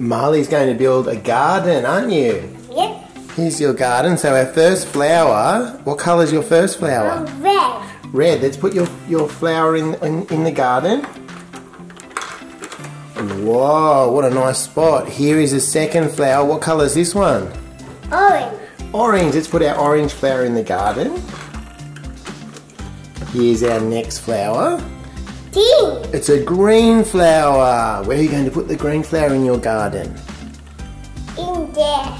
Marley's going to build a garden, aren't you? Yep. Here's your garden. So our first flower, what colour's your first flower? Oh, red. Red. Let's put your, your flower in, in, in the garden. Whoa, what a nice spot. Here is the second flower. What colour is this one? Orange. Orange. Let's put our orange flower in the garden. Here's our next flower. Pink. It's a green flower. Where are you going to put the green flower in your garden? In there.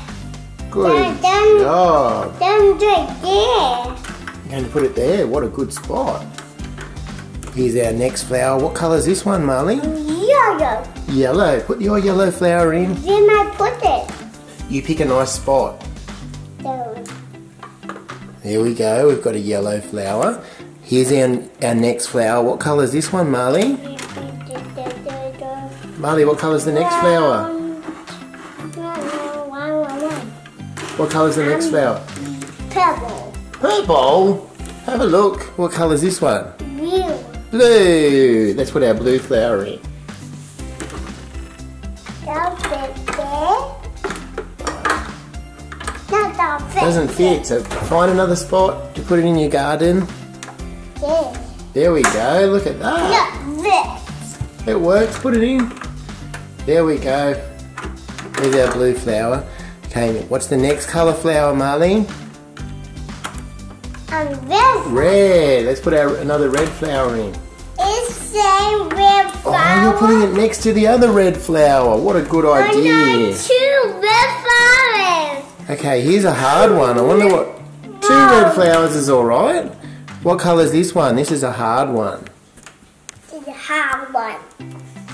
Good dun. job. Then right there. You're going to put it there. What a good spot. Here's our next flower. What colour is this one, Marley? Yellow. Yellow. Put your yellow flower in. Then I put it. You pick a nice spot. There we go. We've got a yellow flower. Here's our, our next flower. What colour is this one, Marley? Marley, what colour's the next flower? What colour's the next flower? Purple. Purple. Have a look. What colour's this one? Blue. Blue. Let's put our blue flower in. No, don't fit. Doesn't fit. So find another spot to put it in your garden. There. There we go. Look at that. Look, this. It works. Put it in. There we go. There's our blue flower. Okay, what's the next colour flower, Marlene? And this Red. Let's put our another red flower in. It's same red flower. Oh, you're putting it next to the other red flower. What a good I idea. know two red flowers. Okay, here's a hard one. I wonder what. Two red flowers is alright. What colour is this one? This is a hard one. It's a hard one.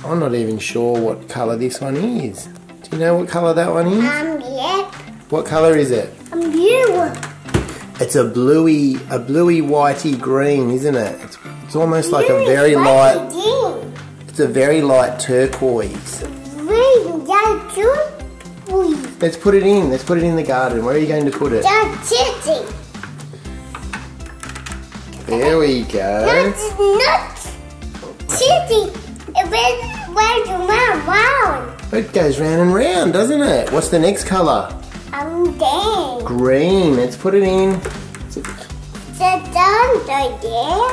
I'm not even sure what colour this one is. Do you know what colour that one is? Um, yep. What colour is it? Um, you. It's a bluey, a bluey whitey green, isn't it? It's, it's almost like a very light, doing? it's a very light turquoise. Green, that's Green. Let's put it in, let's put it in the garden. Where are you going to put it? That's. There we go. That's nuts. Titty. It went went around, round. It goes round and round, doesn't it? What's the next colour? I'm dead. Green, let's put it in. The done right there.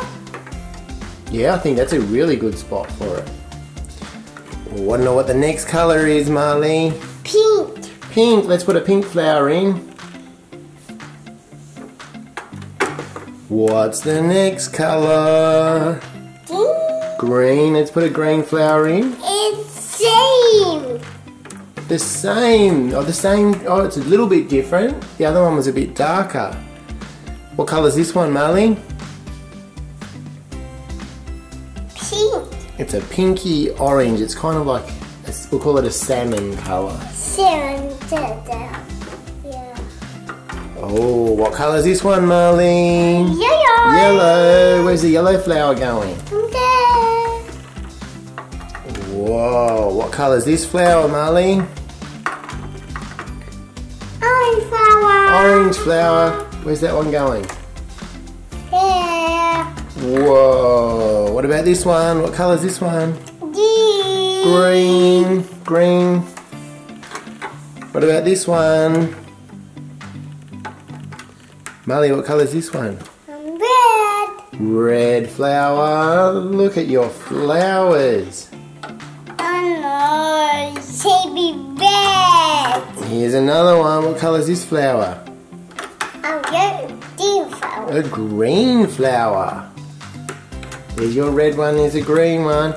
Yeah, I think that's a really good spot for it. Want to know what the next colour is, Marley? Pink. Pink, let's put a pink flower in. What's the next colour? Pink. Green, let's put a green flower in. It's same. The same, oh the same, oh it's a little bit different. The other one was a bit darker. What colour is this one, Marley? Pink. It's a pinky orange, it's kind of like, we'll call it a salmon colour. Seven. Yeah. Oh, what colour is this one, Marlene? Yellow. Yellow, where's the yellow flower going? Okay. Whoa, what colour is this flower, Marlene? Orange flower. Orange flower. Where's that one going? Here. Whoa, what about this one? What colour is this one? Green, green. What about this one? Molly, what colour is this one? Red. Red flower. Look at your flowers. Oh no. Baby red. Here's another one. What colour is this flower? Getting D flower. A green flower. There's your red one, there's a green one.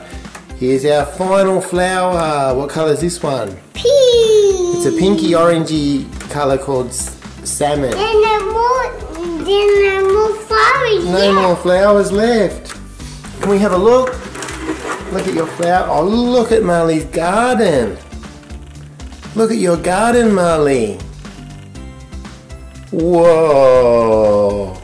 Here's our final flower. What colour is this one? P. It's a pinky orangey colour called salmon. Then there more. Then there more flowers. No yeah. more flowers left. Can we have a look? Look at your flower. Oh, look at Marley's garden. Look at your garden, Marley. Whoa.